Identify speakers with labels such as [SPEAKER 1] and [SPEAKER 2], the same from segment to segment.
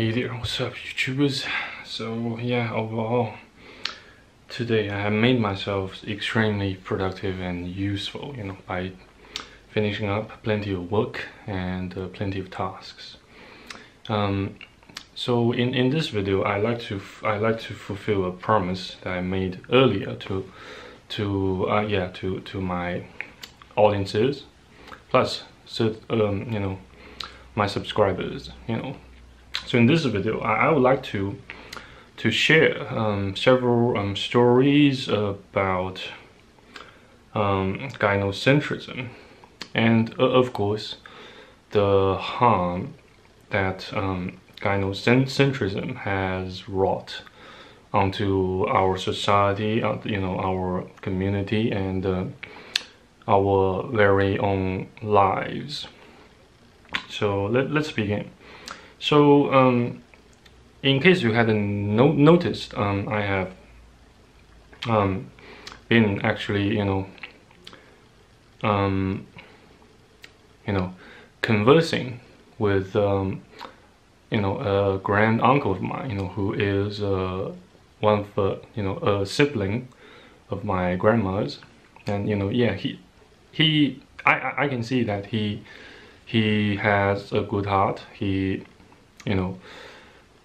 [SPEAKER 1] Hey there, what's up YouTubers? So yeah, overall, today I have made myself extremely productive and useful, you know, by finishing up plenty of work and uh, plenty of tasks. Um, so in, in this video, I like to I like to fulfill a promise that I made earlier to to uh, yeah to to my audiences, plus so um, you know my subscribers, you know so in this video, I, I would like to to share um, several um, stories about um, gynocentrism and uh, of course the harm that um, gynocentrism has wrought onto our society, uh, you know, our community and uh, our very own lives. So let, let's begin. So, um, in case you hadn't no noticed, um, I have um, been actually, you know, um, you know, conversing with, um, you know, a grand uncle of mine, you know, who is uh, one of the, you know, a sibling of my grandma's, and you know, yeah, he, he, I, I can see that he, he has a good heart. He you know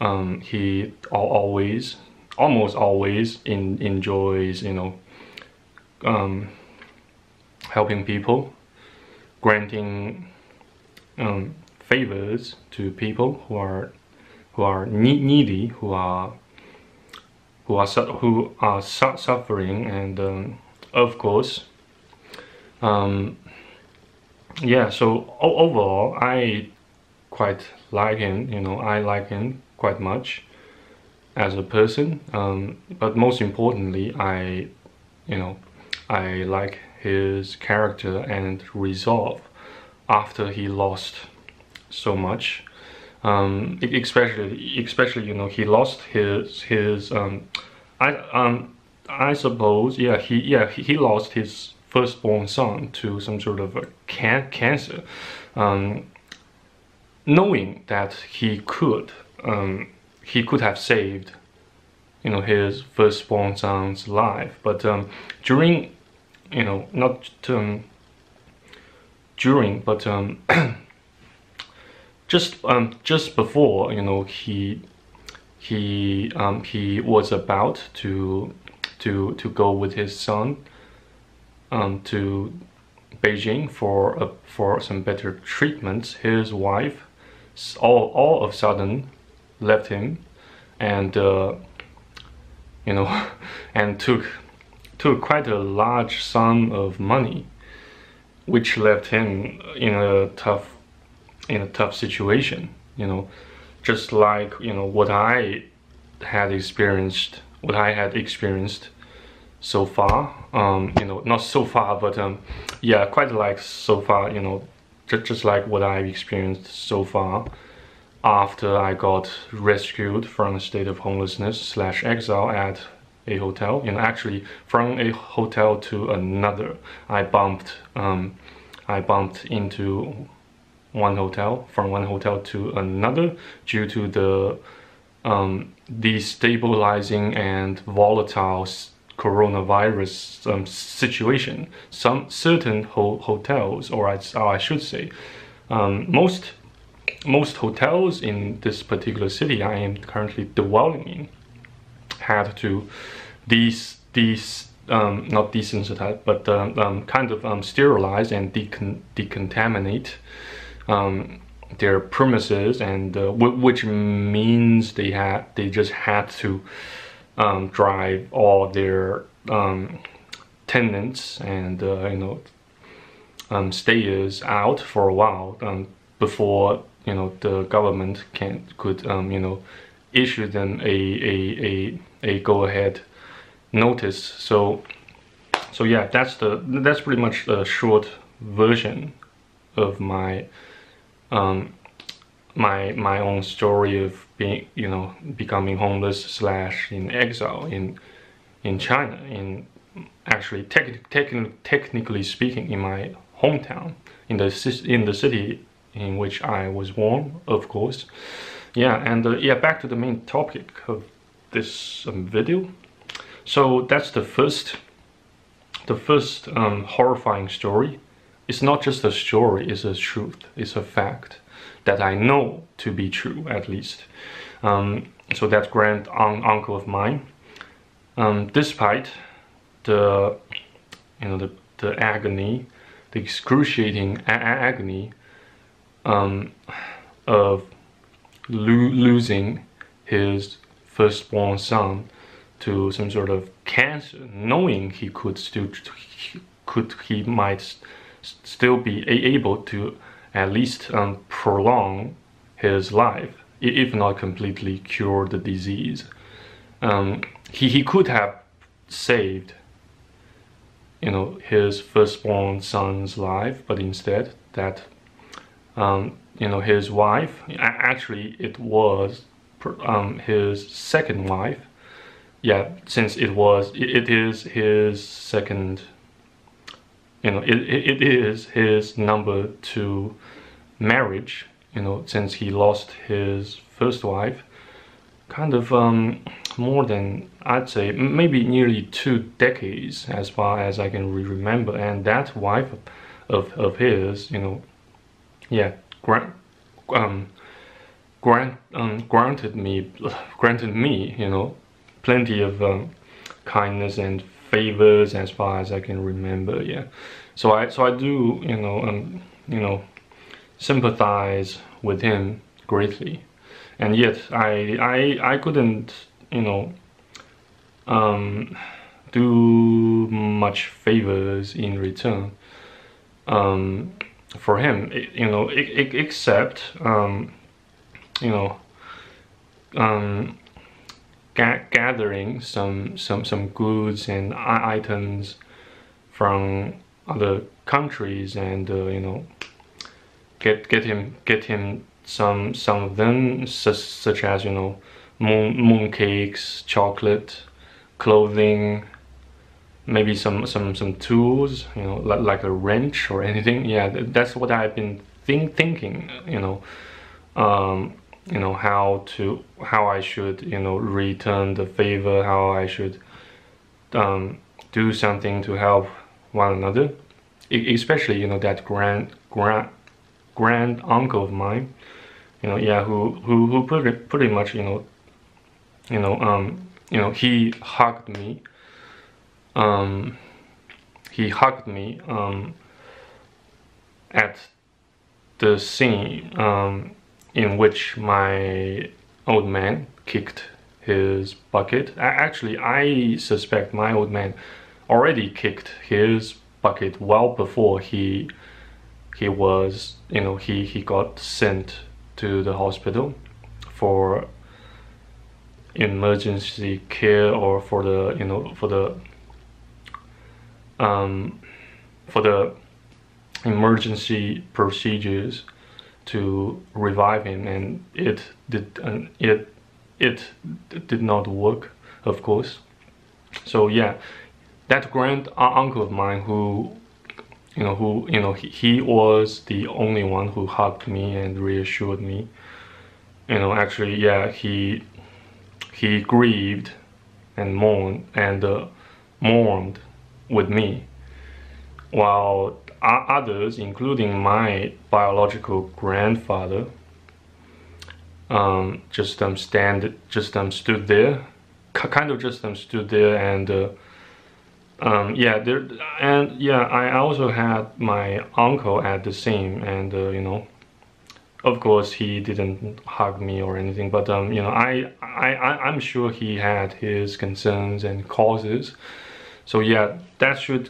[SPEAKER 1] um, he always almost always in, enjoys you know um, helping people granting um, favors to people who are who are needy who are who are who are su suffering and um, of course um, yeah so overall I quite like him you know I like him quite much as a person um, but most importantly I you know I like his character and resolve after he lost so much. Um, especially especially you know he lost his his um, I um I suppose yeah he yeah he, lost his firstborn son to some sort of a can cancer. Um, knowing that he could um, he could have saved you know his firstborn son's life. But um, during you know not um, during but um, just um, just before you know he he um, he was about to to to go with his son um, to Beijing for a, for some better treatments his wife all, all of a sudden left him and uh, you know and took took quite a large sum of money which left him in a tough in a tough situation you know. Just like you know what I had experienced what I had experienced so far um, you know not so far but um, yeah quite like so far you know just, just like what I've experienced so far after I got rescued from a state of homelessness slash exile at a hotel. You know, actually from a hotel to another, I bumped, um, I bumped into one hotel, from one hotel to another due to the um, destabilizing and volatile coronavirus um, situation. Some certain ho hotels, or I, or I should say, um, most most hotels in this particular city I am currently dwelling in had to these these um, not desensitize but um, um, kind of um, sterilize and decon decontaminate um, their premises and uh, which means they had they just had to drive all their tenants and uh, you know stayers out for a while before you know the government can could um, you know issue them a a a, a go ahead notice. So so yeah, that's the that's pretty much the short version of my um, my my own story of being you know becoming homeless slash in exile in in China in actually tech, tech, technically speaking in my hometown in the in the city in which I was born of course. Yeah and uh, yeah back to the main topic of this um, video. So that's the first the first um, horrifying story. It's not just a story it's a truth it's a fact that I know to be true at least. Um, so that grand un uncle of mine. Um, despite the you know the, the agony the excruciating agony um, of lo losing his firstborn son to some sort of cancer, knowing he could still could he might still be able to at least um, prolong his life, if not completely cure the disease. Um, he, he could have saved you know his firstborn son's life but instead that um, you know his wife. Actually it was um, his second wife. Yeah since it was it is his second you know it, it is his number two marriage you know since he lost his first wife. Kind of um, more than I'd say maybe nearly two decades as far as I can remember and that wife of, of his you know yeah. Grant um, grant um, granted me granted me you know plenty of um, kindness and favors as far as I can remember yeah. So I so I do you know um you know sympathize with him greatly. And yet I I I couldn't you know um, do much favors in return. Um, for him you know except um, you know um, ga gathering some some some goods and items from other countries and uh, you know get get him get him some some of them such, such as you know moon moon cakes chocolate clothing maybe some some some tools you know like, like a wrench or anything. Yeah that's what i've been think, thinking you know um, you know how to how i should you know return the favor how i should um, do something to help one another. Especially you know that grand grand grand uncle of mine you know yeah who who who pretty pretty much you know you know um you know he hugged me um he hugged me um at the scene um in which my old man kicked his bucket. Actually i suspect my old man already kicked his bucket well before he he was you know he he got sent to the hospital for emergency care or for the you know for the um, for the emergency procedures to revive him and it did it it did not work of course. So yeah that grand uncle of mine who you know who you know he, he was the only one who hugged me and reassured me. You know actually yeah he he grieved and mourned and uh, mourned with me while others including my biological grandfather um, just um stand just um stood there kind of just um stood there and uh, um, yeah there and yeah I also had my uncle at the same and uh, you know of course he didn't hug me or anything but um, you know I, I I'm sure he had his concerns and causes so yeah that should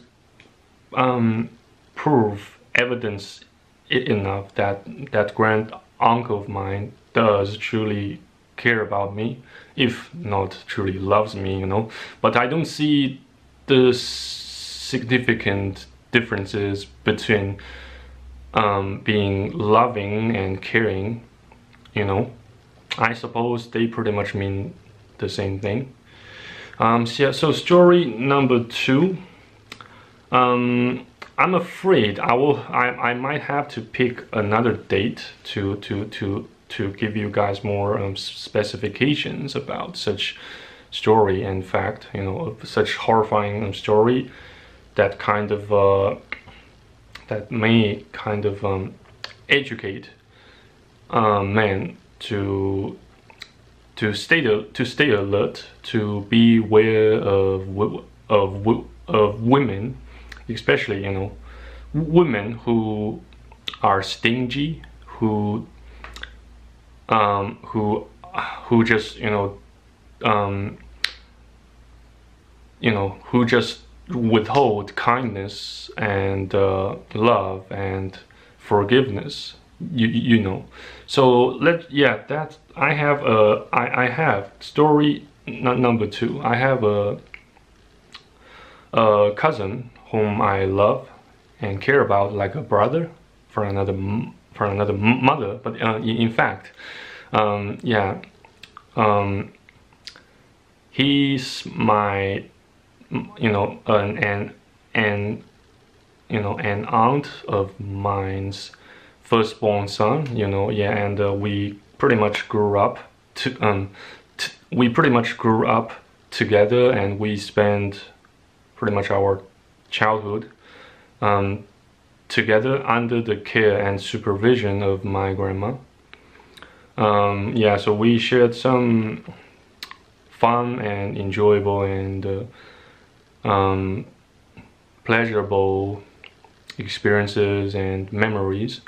[SPEAKER 1] um, prove evidence enough that that grand uncle of mine does truly care about me if not truly loves me you know but I don't see the significant differences between um, being loving and caring, you know, I suppose they pretty much mean the same thing. Um, so, so story number two. Um, I'm afraid I will. I, I might have to pick another date to to to to give you guys more um, specifications about such story and fact. You know, such horrifying um, story that kind of uh, that may kind of um, educate uh, men to to stay to stay alert, to be aware of of of women, especially you know women who are stingy, who um, who who just you know um, you know who just withhold kindness and uh, love and forgiveness you you know. So let yeah that i have a i i have story not number two. I have a a cousin whom i love and care about like a brother for another for another mother but uh, in, fact um, yeah um, he's my you know an an an you know an aunt of mine's firstborn son you know yeah and uh, we pretty much grew up to um we pretty much grew up together and we spent pretty much our childhood um, together under the care and supervision of my grandma. Um, yeah so we shared some fun and enjoyable and uh, um, pleasurable experiences and memories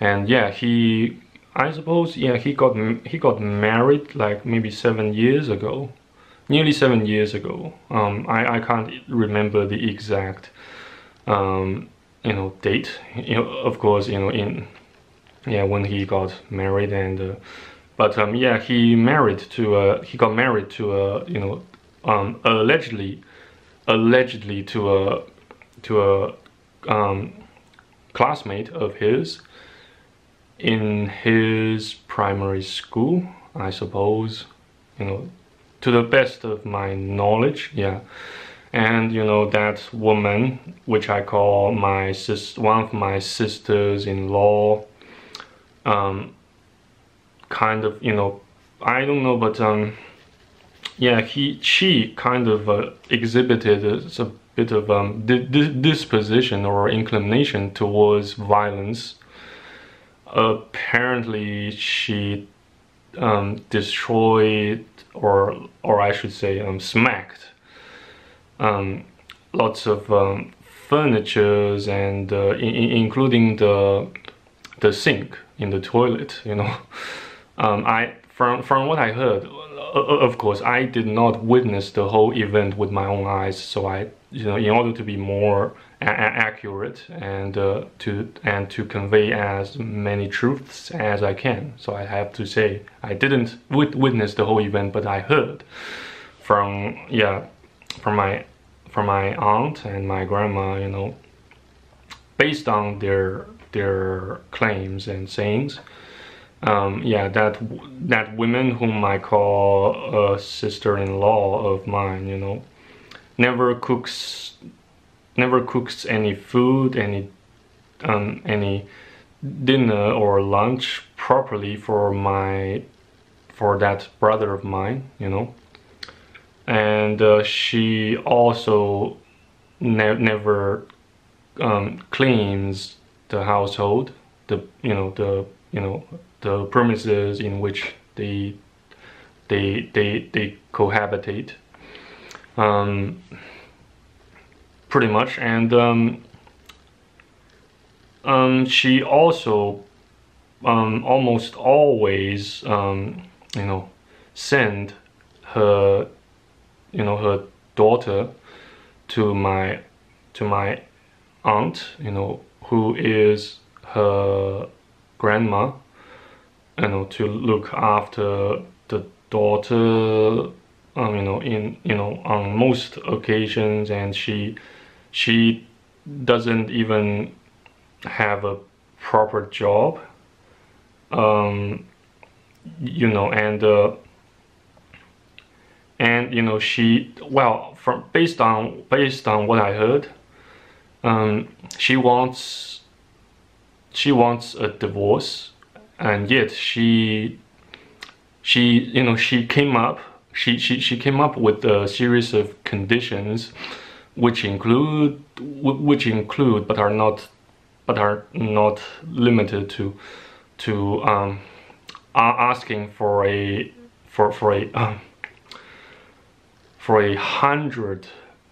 [SPEAKER 1] and yeah he I suppose yeah he got he got married like maybe seven years ago. Nearly seven years ago. Um, I, I can't remember the exact um, you know date. You know of course you know in yeah when he got married and uh, but um, yeah he married to a he got married to a you know um, allegedly allegedly to a to a um, classmate of his in his primary school I suppose you know to the best of my knowledge yeah and you know that woman which I call my sis one of my sisters-in-law um, kind of you know I don't know but um yeah, he she kind of uh, exhibited a bit of um, disposition or inclination towards violence. Apparently, she um, destroyed or or I should say um, smacked um, lots of um, furnitures and uh, including the the sink in the toilet. You know, um, I from from what I heard of course, I did not witness the whole event with my own eyes, so I, you know, in order to be more accurate and uh, to and to convey as many truths as I can, so I have to say I didn't witness the whole event, but I heard from yeah, from my from my aunt and my grandma, you know, based on their their claims and sayings. Um, yeah, that that women whom I call a sister-in-law of mine, you know, never cooks, never cooks any food, any, um, any dinner or lunch properly for my, for that brother of mine, you know, and uh, she also ne never um, cleans the household, the you know the you know the premises in which they they they they cohabitate. Um, pretty much. And um, um, she also um, almost always um, you know send her you know her daughter to my to my aunt you know who is her grandma you know to look after the daughter um, you know in you know on most occasions. And she she doesn't even have a proper job um, you know and uh, and you know she well from based on based on what I heard um, she wants she wants a divorce and yet she she you know she came up she, she, she came up with a series of conditions which include which include but are not but are not limited to to um, asking for a for for a um, for a hundred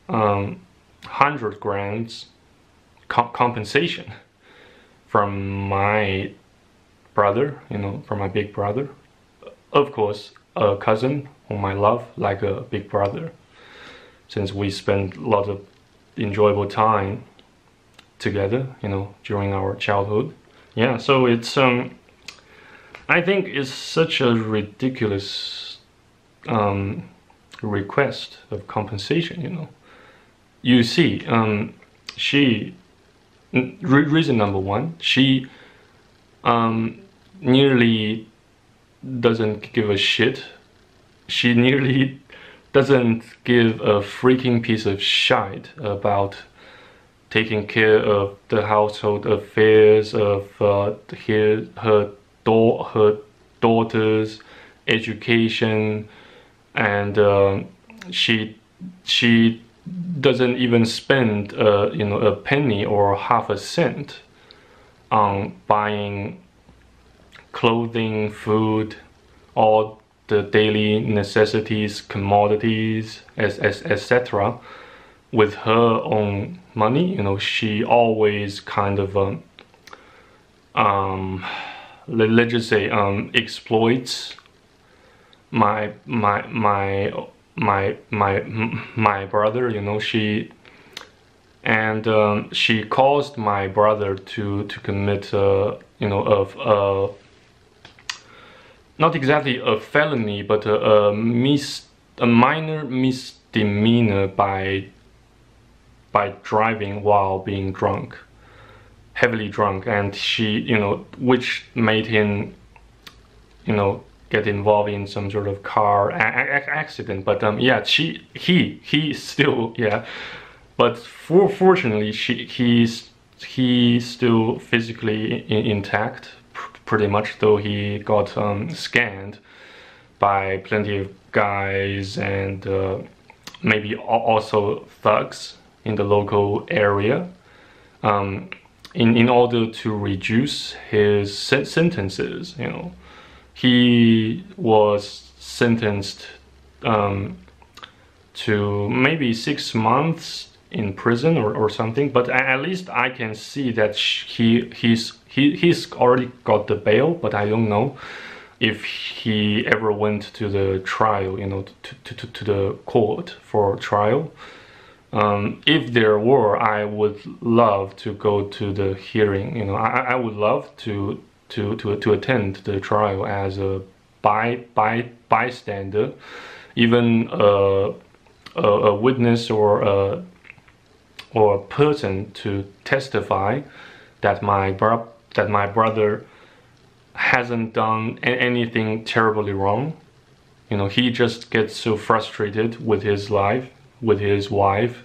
[SPEAKER 1] um, hundred grants co compensation from my brother, you know, from my big brother. Of course, a cousin whom I love like a big brother, since we spent a lot of enjoyable time together, you know, during our childhood. Yeah, so it's um, I think it's such a ridiculous um, request of compensation, you know. You see, um, she, reason number one, she um, nearly doesn't give a shit. She nearly doesn't give a freaking piece of shit about taking care of the household affairs of uh, her, her, da her daughter's education. And uh, she she doesn't even spend uh, you know a penny or half a cent on buying clothing, food, all the daily necessities, commodities, etc. with her own money. You know, she always kind of um, um let's just say um, exploits my my my my my my brother you know she and um, she caused my brother to to commit uh, you know of uh, not exactly a felony but a, a mis a minor misdemeanor by by driving while being drunk heavily drunk. And she you know which made him you know get involved in some sort of car accident. But um yeah she he he still yeah. But for fortunately she he's he's still physically in, intact pretty much though he got um, scanned by plenty of guys and uh, maybe also thugs in the local area. Um, in, in order to reduce his sentences you know he was sentenced um, to maybe six months in prison or, or something but at least I can see that he he's he, he's already got the bail but I don't know if he ever went to the trial you know to, to, to the court for trial. Um, if there were I would love to go to the hearing you know I, I would love to to, to, to attend the trial as a by, by, bystander even a, a, a witness or a or a person to testify that my bro that my brother hasn't done anything terribly wrong. You know, he just gets so frustrated with his life, with his wife,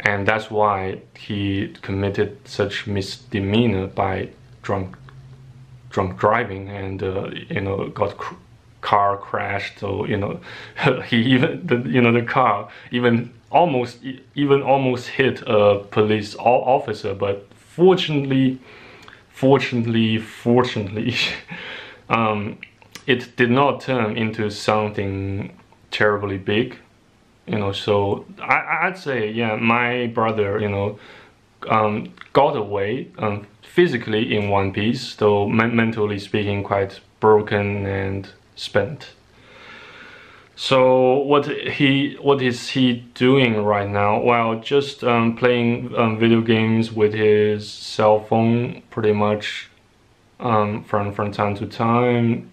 [SPEAKER 1] and that's why he committed such misdemeanor by drunk drunk driving and uh, you know got car crashed so you know he even the, you know the car even almost even almost hit a police officer but fortunately fortunately fortunately um, it did not turn into something terribly big you know so I, I'd say yeah my brother you know um, got away um, physically in one piece though mentally speaking quite broken and spent. So what he what is he doing right now? Well, just um, playing um, video games with his cell phone, pretty much um, from from time to time.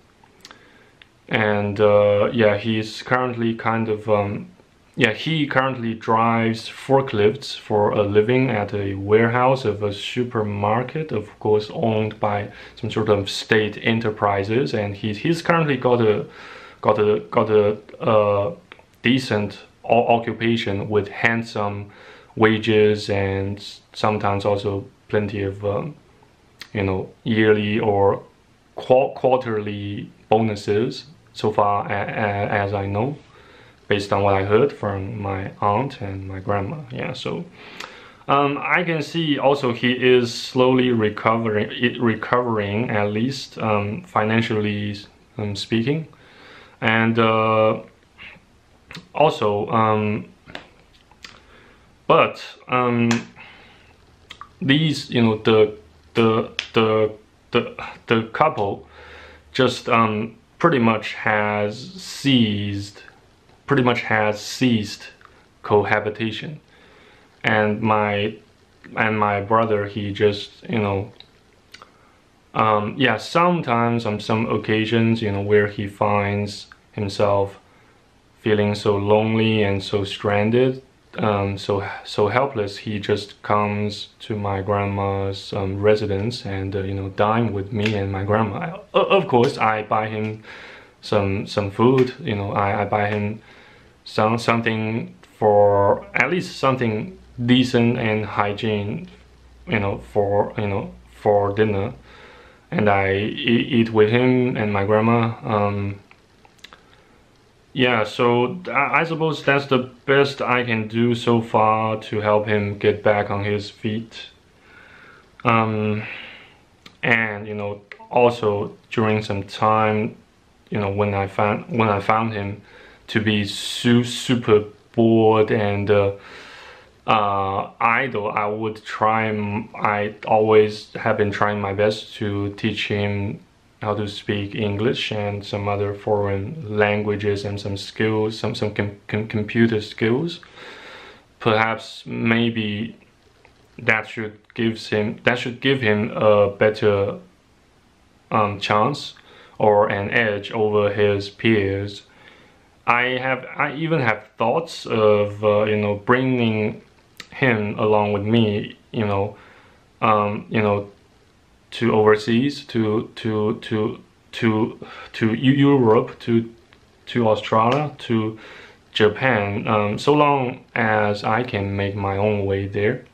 [SPEAKER 1] And uh, yeah, he's currently kind of um, yeah, he currently drives forklifts for a living at a warehouse of a supermarket, of course, owned by some sort of state enterprises, and he's he's currently got a got a got a uh, decent occupation with handsome wages and sometimes also plenty of um, you know yearly or qu quarterly bonuses so far as I know based on what I heard from my aunt and my grandma. Yeah, so um, I can see also he is slowly recovering, recovering at least um, financially um, speaking, and uh, also, um, but um, these, you know, the the the the the couple just um, pretty much has ceased pretty much has ceased cohabitation. And my and my brother he just you know um, yeah sometimes on some occasions you know where he finds himself feeling so lonely and so stranded um, so so helpless he just comes to my grandma's um, residence and uh, you know dine with me and my grandma. Of course I buy him some some food you know I, I buy him some something for at least something decent and hygiene you know for you know for dinner and I eat, eat with him and my grandma um, yeah so I, suppose that's the best I can do so far to help him get back on his feet. Um, and you know also during some time you know when I found when I found him to be su super bored and uh, uh, idle, I would try. I always have been trying my best to teach him how to speak English and some other foreign languages and some skills, some some com com computer skills. Perhaps maybe that should gives him that should give him a better um, chance or an edge over his peers I have I even have thoughts of uh, you know bringing him along with me you know um, you know to overseas to to to to to Europe to to Australia to Japan um, so long as I can make my own way there.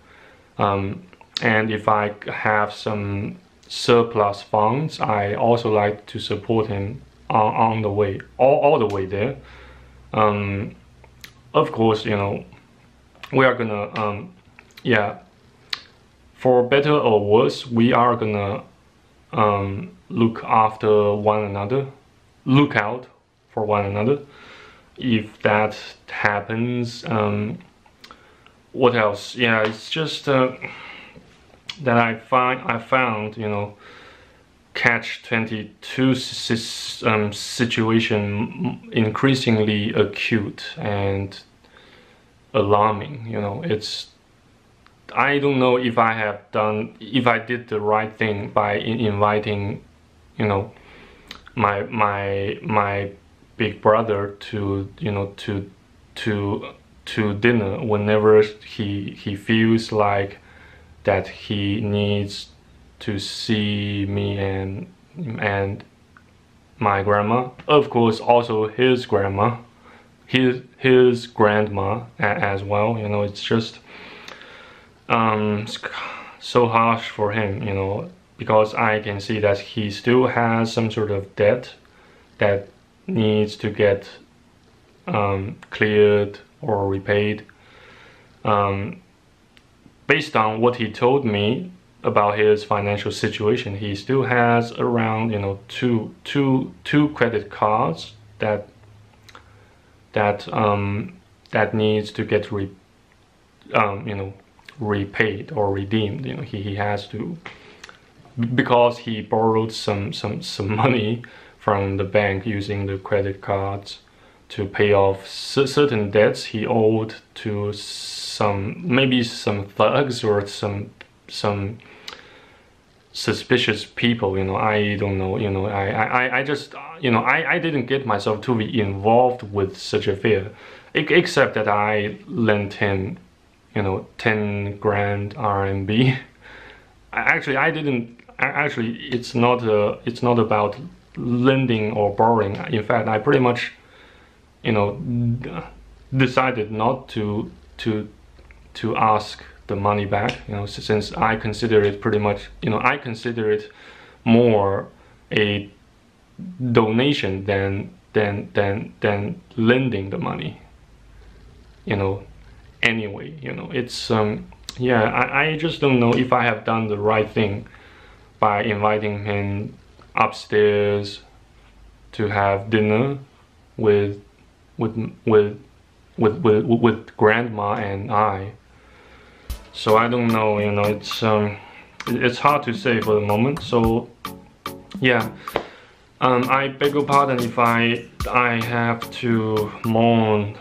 [SPEAKER 1] Um, and if I have some surplus funds I also like to support him on, on the way all, all the way there. Um, of course, you know, we are gonna, um, yeah, for better or worse, we are gonna um, look after one another, look out for one another. If that happens, um, what else? Yeah, it's just uh, that I find I found, you know, catch 22 um, situation increasingly acute and alarming you know it's I don't know if I have done if I did the right thing by in inviting you know my my my big brother to you know to to to dinner whenever he he feels like that he needs to see me and and my grandma. Of course also his grandma his his grandma as well you know it's just um so harsh for him you know because I can see that he still has some sort of debt that needs to get um, cleared or repaid um, based on what he told me about his financial situation. He still has around you know two two two credit cards that that um, that needs to get re, um, you know repaid or redeemed. You know he, he has to because he borrowed some some some money from the bank using the credit cards to pay off certain debts he owed to some maybe some thugs or some some suspicious people you know i don't know you know i i, I just you know I, I didn't get myself to be involved with such a affair except that i lent him you know 10 grand rmb actually i didn't actually it's not uh, it's not about lending or borrowing. In fact i pretty much you know decided not to to to ask the money back you know since I consider it pretty much you know I consider it more a donation than than than than lending the money you know anyway you know. It's um yeah I, I just don't know if I have done the right thing by inviting him upstairs to have dinner with with with with with, with grandma and I so I don't know you know it's um it's hard to say for the moment. So yeah. Um, I beg your pardon if I I have to mourn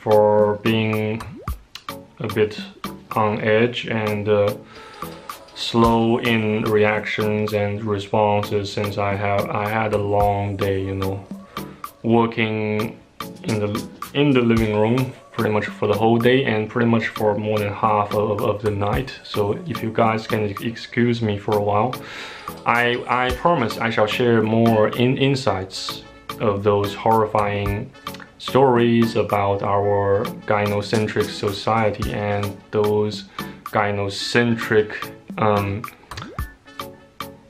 [SPEAKER 1] for being a bit on edge and uh, slow in reactions and responses since I have I had a long day you know working in the in the living room pretty much for the whole day and pretty much for more than half of, of the night. So if you guys can excuse me for a while I, I promise I shall share more in insights of those horrifying stories about our gynocentric society and those gynocentric um,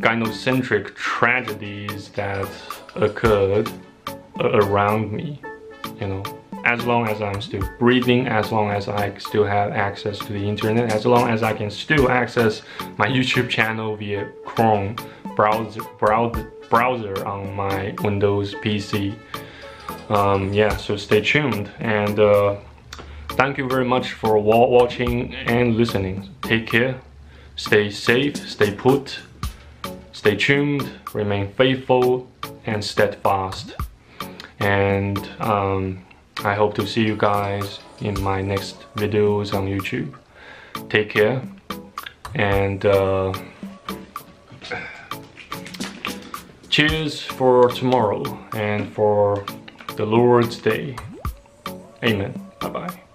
[SPEAKER 1] gynocentric tragedies that occurred around me you know as long as I'm still breathing, as long as I still have access to the internet, as long as I can still access my YouTube channel via Chrome browser, browser, on my Windows PC. Um, yeah, so stay tuned and uh, thank you very much for watching and listening. Take care, stay safe, stay put, stay tuned, remain faithful and steadfast. And um, I hope to see you guys in my next videos on YouTube. Take care and uh, cheers for tomorrow and for the Lord's Day. Amen. Bye bye.